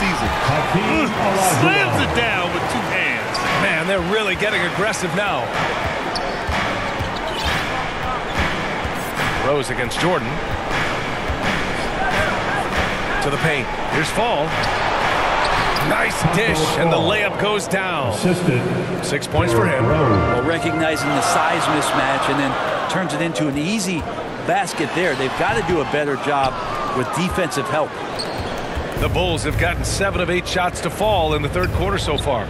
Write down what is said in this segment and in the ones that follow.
season. Mm. slams it down with two hands. Man, they're really getting aggressive now. Rose against Jordan. To the paint. Here's Fall. Nice dish, and the layup goes down. Assisted. Six points for him. Well, recognizing the size mismatch and then turns it into an easy basket there. They've got to do a better job with defensive help. The Bulls have gotten seven of eight shots to fall in the third quarter so far.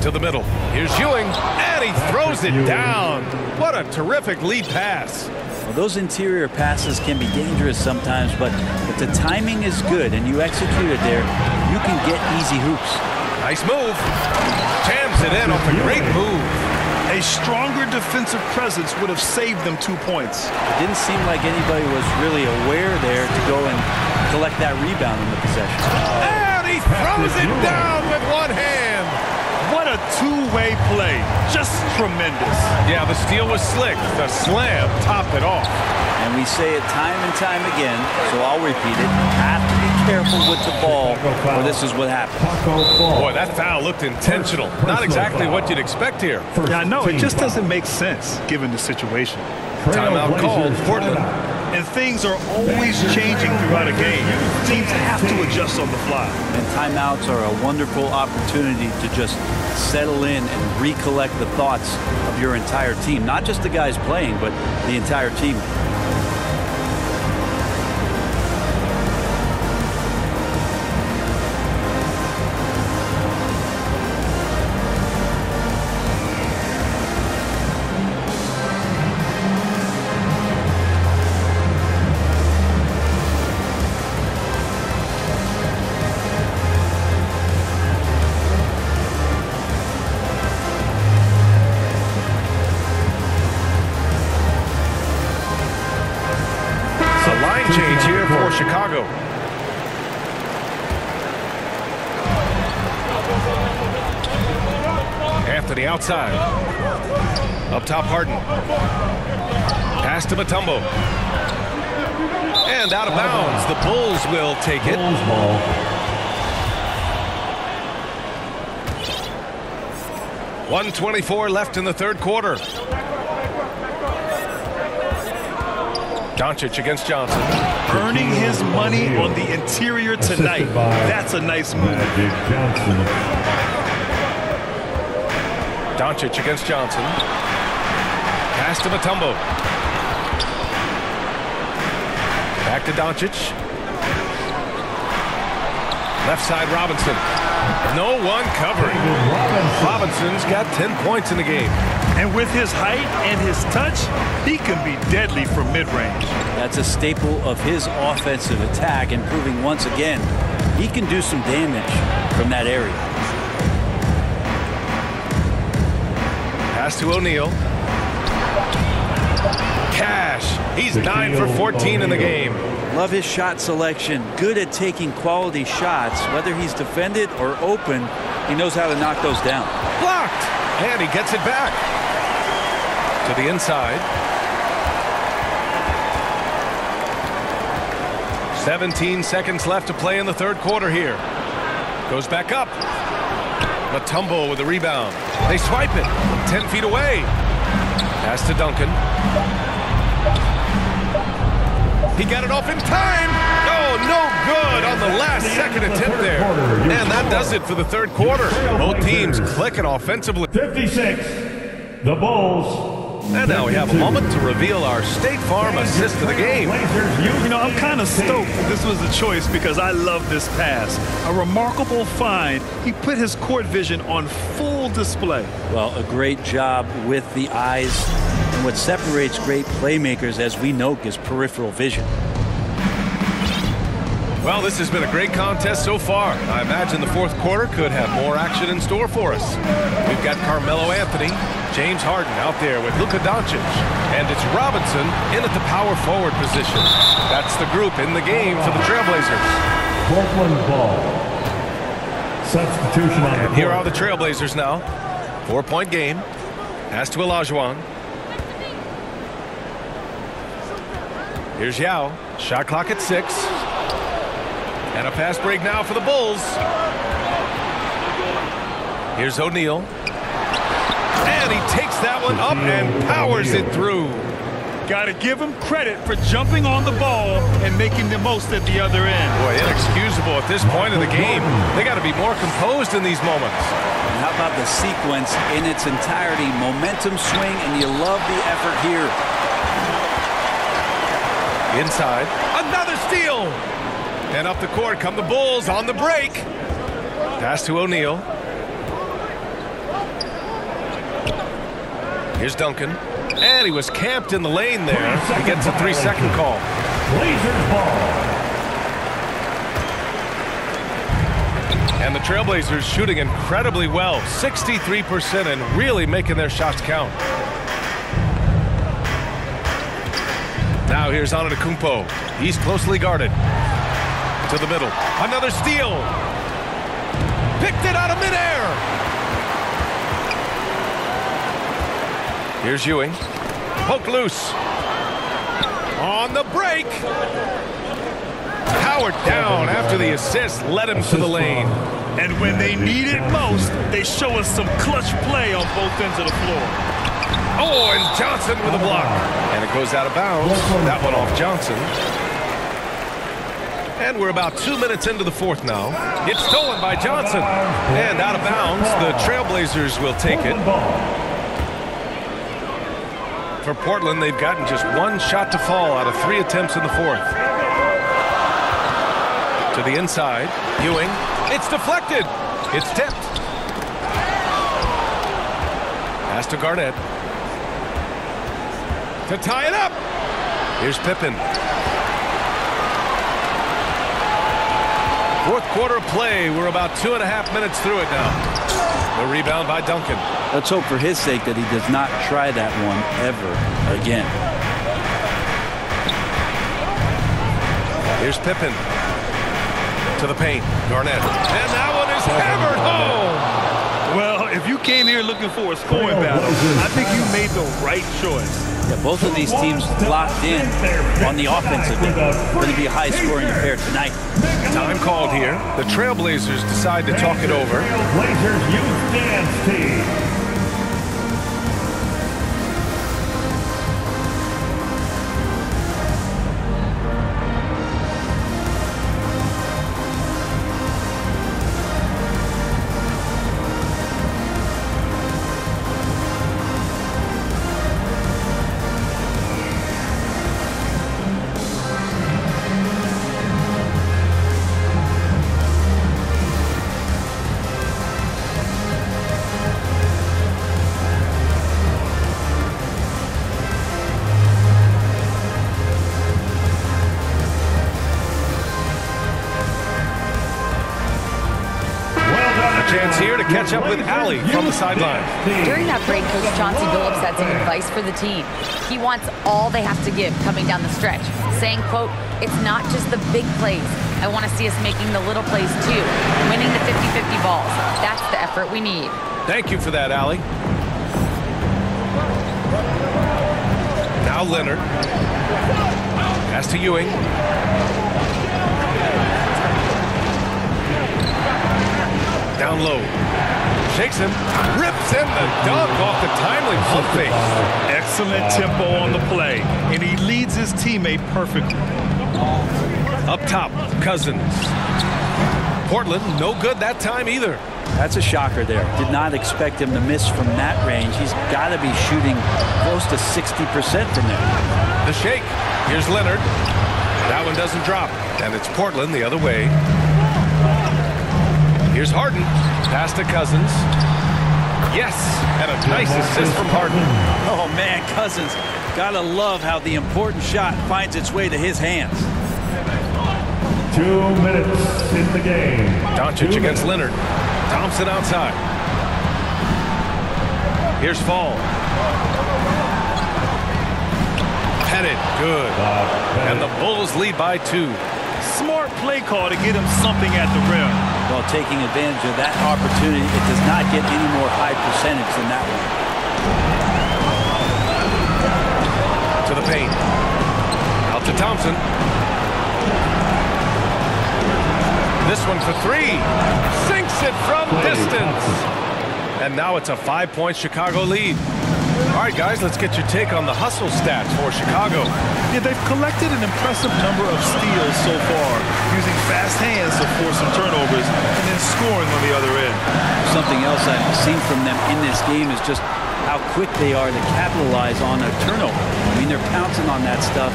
To the middle. Here's Ewing, and he throws it down. What a terrific lead pass. Well, those interior passes can be dangerous sometimes, but if the timing is good and you execute it there, you can get easy hoops. Nice move. Jams it in off a great move. A stronger defensive presence would have saved them two points. It didn't seem like anybody was really aware there to go and collect that rebound in the possession. And he throws it down with one hand. What a two-way play. Just tremendous. Yeah, the steal was slick. The slam topped it off. And we say it time and time again, so I'll repeat it. Have to be careful with the ball, or this is what happens. Boy, that foul looked intentional. Not exactly what you'd expect here. Yeah, no. It just doesn't make sense given the situation. Timeout called. Portland. Things are always changing throughout a game. Teams have to adjust on the fly. And timeouts are a wonderful opportunity to just settle in and recollect the thoughts of your entire team. Not just the guys playing, but the entire team. Outside. Up top, Harden. Pass to Mutombo. And out of bounds. The Bulls will take it. One twenty-four left in the third quarter. Doncic against Johnson. Earning his money on the interior tonight. That's a nice move. Doncic against Johnson. Pass to Mutombo. Back to Doncic. Left side Robinson. No one covering. Robinson's got 10 points in the game. And with his height and his touch, he can be deadly from mid-range. That's a staple of his offensive attack and proving once again he can do some damage from that area. Pass to O'Neal. Cash. He's 9 for 14 in the game. Love his shot selection. Good at taking quality shots. Whether he's defended or open, he knows how to knock those down. Blocked. And he gets it back. To the inside. 17 seconds left to play in the third quarter here. Goes back up. Mutombo with the rebound. They swipe it. 10 feet away. Pass to Duncan. He got it off in time. Oh, no good on the last second attempt there. And that does it for the third quarter. Both teams clicking offensively. 56, the Bulls. And now we have a moment to reveal our State Farm assist of the game. You know, I'm kind of stoked this was the choice because I love this pass. A remarkable find. He put his court vision on full display. Well, a great job with the eyes. And what separates great playmakers, as we know, is peripheral vision. Well, this has been a great contest so far. I imagine the fourth quarter could have more action in store for us. We've got Carmelo Anthony, James Harden out there with Luka Doncic, and it's Robinson in at the power forward position. That's the group in the game for the Trailblazers. Portland ball. Substitution on the And here are the Trailblazers now. Four-point game. Pass to Olajuwon. Here's Yao. Shot clock at six. And a pass break now for the Bulls. Here's O'Neal. And he takes that one up and powers it through. Got to give him credit for jumping on the ball and making the most at the other end. Boy, inexcusable at this point of the game. They got to be more composed in these moments. And how about the sequence in its entirety? Momentum swing, and you love the effort here. Inside. Another steal. And up the court come the Bulls on the break. Pass to O'Neal. Here's Duncan. And he was camped in the lane there. He gets a three-second call. Blazers ball. And the Trailblazers shooting incredibly well. 63% and really making their shots count. Now here's Antetokounmpo. He's closely guarded. To the middle. Another steal. Picked it out of midair. Here's Ewing. Poked loose. On the break. Howard down after the assist led him to the lane. And when they need it most, they show us some clutch play on both ends of the floor. Oh, and Johnson with a block. And it goes out of bounds. That one off Johnson. And we're about two minutes into the fourth now. It's stolen by Johnson. And out of bounds, the Trailblazers will take it. For Portland, they've gotten just one shot to fall out of three attempts in the fourth. To the inside, Ewing. It's deflected. It's tipped. Pass to Garnett. To tie it up. Here's Pippen. Fourth quarter play. We're about two and a half minutes through it now. The rebound by Duncan. Let's hope for his sake that he does not try that one ever again. Here's Pippen. To the paint. Garnett. And that one is hammered home. Well, you came here looking for a scoring battle, I think you made the right choice. Yeah, both of these teams locked in on the offensive end. Going to be a high-scoring affair tonight. Time called here. The Trailblazers decide to talk it over. Blazers Youth Dance Team. Catch up with Allie from the sideline. During that break, Coach Chauncey Billups had some advice for the team. He wants all they have to give coming down the stretch, saying, quote, it's not just the big plays. I want to see us making the little plays too, winning the 50-50 balls. That's the effort we need. Thank you for that, Allie. Now Leonard. Pass to Ewing. Down low. Shakes him. Rips in the dunk off the timely pump fake. Excellent tempo on the play, and he leads his teammate perfectly. Up top, Cousins. Portland, no good that time either. That's a shocker there. Did not expect him to miss from that range. He's got to be shooting close to 60% from there. The shake. Here's Leonard. That one doesn't drop. And it's Portland the other way. Here's Harden. Pass to Cousins. Yes. And a nice assist from Harden. Oh, man, Cousins. Gotta love how the important shot finds its way to his hands. Two minutes in the game. Doncic Two against minutes. Leonard. Thompson outside. Here's Fall. Pettit. Good. And the Bulls lead by two. Smart play call to get him something at the rim. While taking advantage of that opportunity, it does not get any more high percentage than that one. To the paint. Out to Thompson. This one for three. Sinks it from distance. And now it's a five-point Chicago lead. All right, guys, let's get your take on the hustle stats for Chicago. Yeah, they've collected an impressive number of steals so far, using fast hands to force some turnovers and then scoring on the other end. Something else I've seen from them in this game is just how quick they are to capitalize on a turnover. I mean, they're pouncing on that stuff.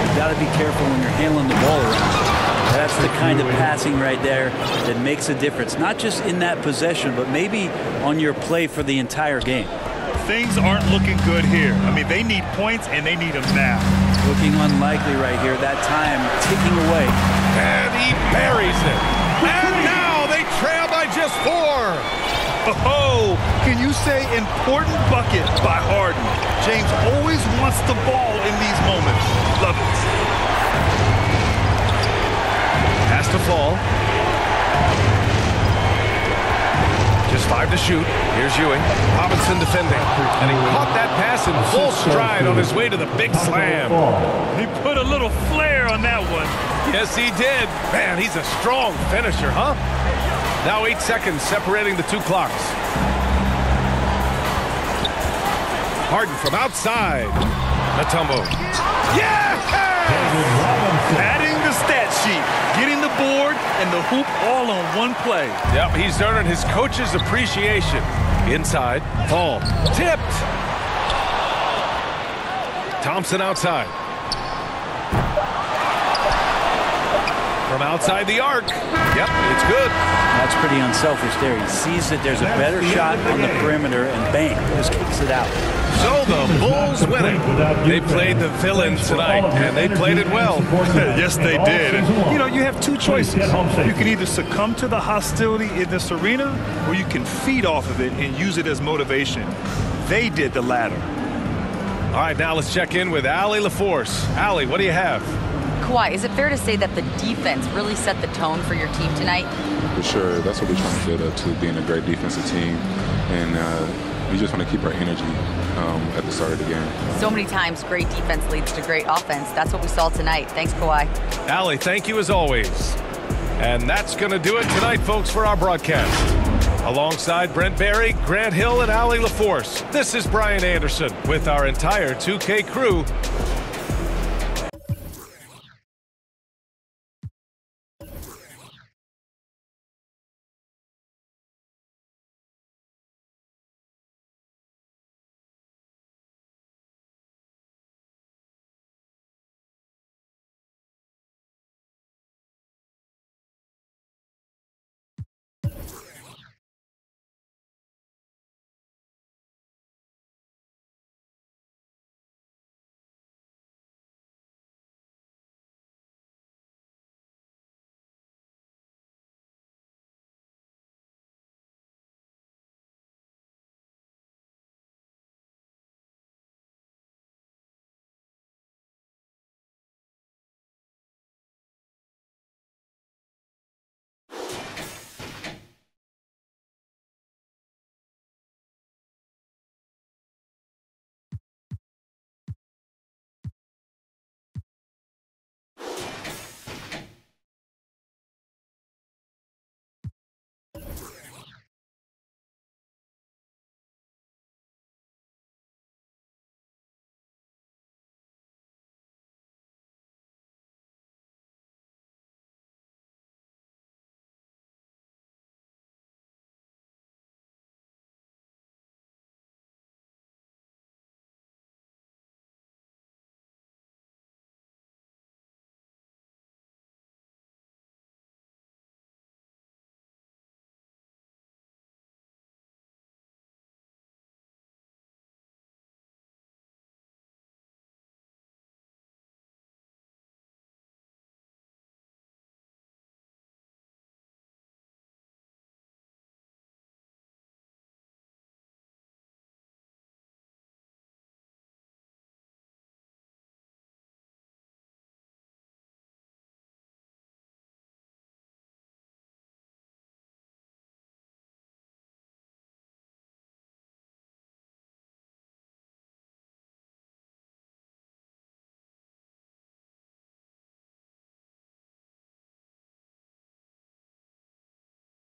You've got to be careful when you're handling the ball around. That's the kind of passing right there that makes a difference, not just in that possession, but maybe on your play for the entire game. Things aren't looking good here. I mean, they need points, and they need them now. Looking unlikely right here. That time ticking away. And he buries it. And now they trail by just four. Oh, can you say important bucket by Harden? James always wants the ball in these moments. Love it. Has to fall. Just five to shoot. Here's Ewing. Robinson defending. And he caught that pass in full stride on his way to the big slam. He put a little flair on that one. Yes, he did. Man, he's a strong finisher, huh? Now eight seconds separating the two clocks. Harden from outside. Mutombo. Yeah! Adding the stat sheet, getting the board and the hoop all on one play. Yep, he's earning his coach's appreciation. Inside, fall, tipped. Thompson outside. From outside the arc. Yep, it's good. That's pretty unselfish there. He sees that there's a better shot on the perimeter and bang, just kicks it out. So the Bulls winning. They played the villain tonight, and they played it well. yes, they did. And, you know, you have two choices. You can either succumb to the hostility in this arena, or you can feed off of it and use it as motivation. They did the latter. All right, now let's check in with Allie LaForce. Allie, what do you have? Kawhi, is it fair to say that the defense really set the tone for your team tonight? For sure. That's what we're trying to build up to, being a great defensive team. And uh, we just want to keep our energy um, at the start of the game. So many times, great defense leads to great offense. That's what we saw tonight. Thanks, Kawhi. Allie, thank you as always. And that's going to do it tonight, folks, for our broadcast. Alongside Brent Barry, Grant Hill, and Allie LaForce, this is Brian Anderson with our entire 2K crew